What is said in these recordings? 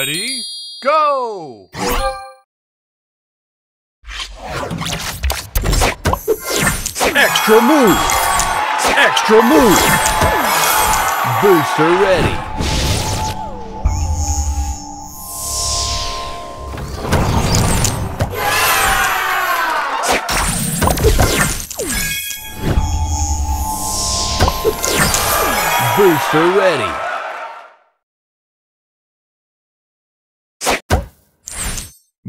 Ready, go! Extra move! Extra move! Booster ready. Booster ready.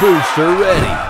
Booster ready.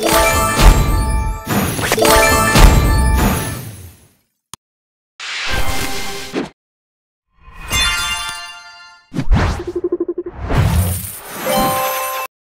Yeah.